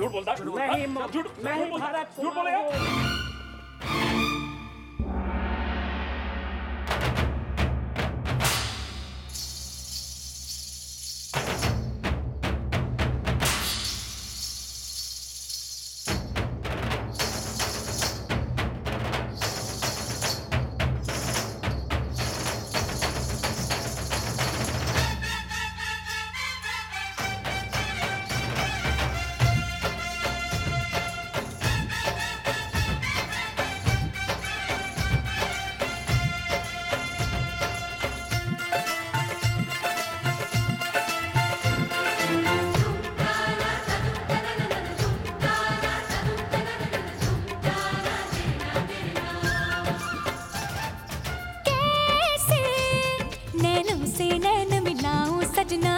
झूठ बोलता? नहीं? मो- झूठ नहीं? भारत झूठ बोलेगा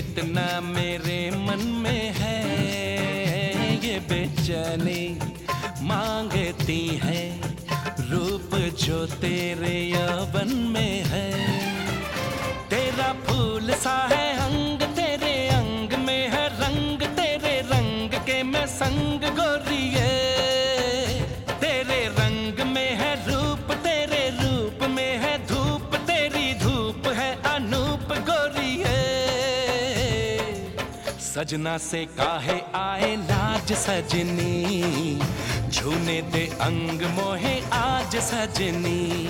कितना मेरे मन में है ये बेचैनी मांगती है, रूप जो तेरे यवन में है। तेरा फूल सा है अंग सजना से काहे आए लाज सजनी? झूने दे अंग मोहे आज सजनी।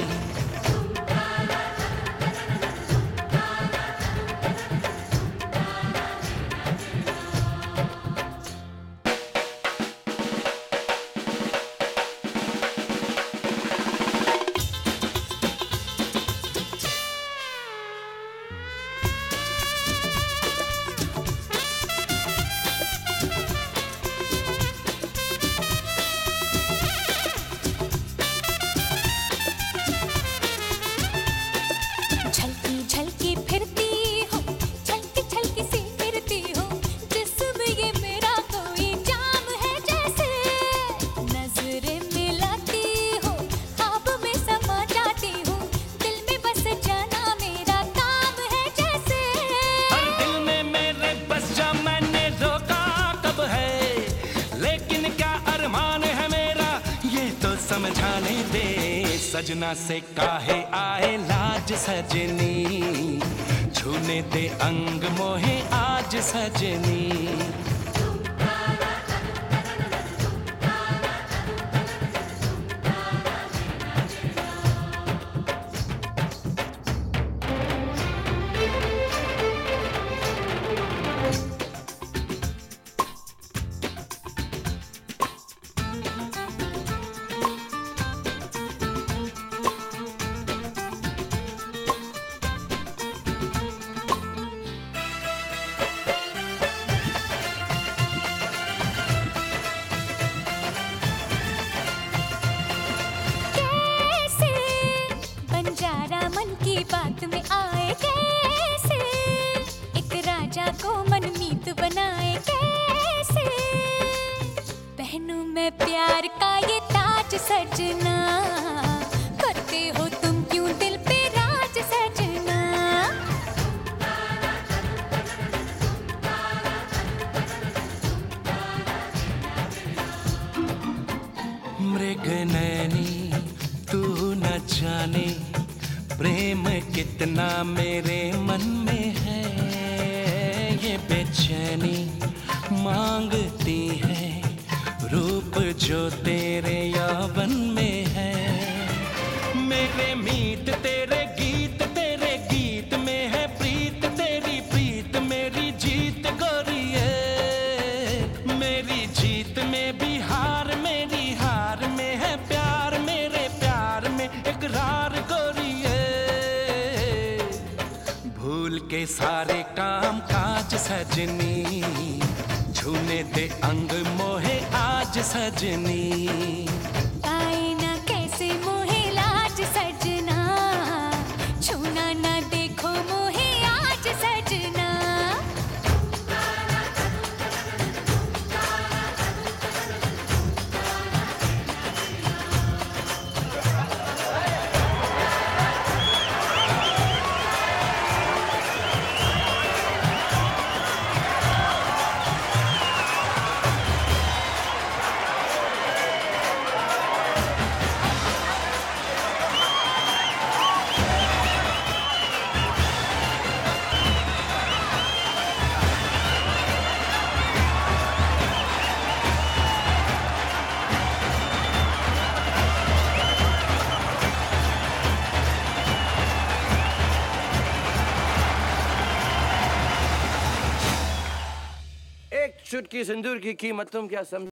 समझाने दे। सजना से काहे आए लाज सजनी? छूने दे अंग मोहे आज सजनी। पहनूं मैं प्यार का ये ताज सजना। करते हो तुम क्यों दिल पे राज सजना? मृग नैनी, तू न जाने, प्रेम कितना मेरे मन में है। ये बेचैनी मांगती है जो तेरे यावन में है। मेरे मीत, तेरे गीत तेरे गीत में है प्रीत, तेरी प्रीत मेरी जीत गोरिए मेरी जीत में भी हार, मेरी हार में है प्यार, मेरे प्यार में इकरार गोरिए भूल के सारे काम काज सजनी झूने दे अंग मोहे आज सजनी। चुटकी सिंदूर की कीमत तुम क्या समझ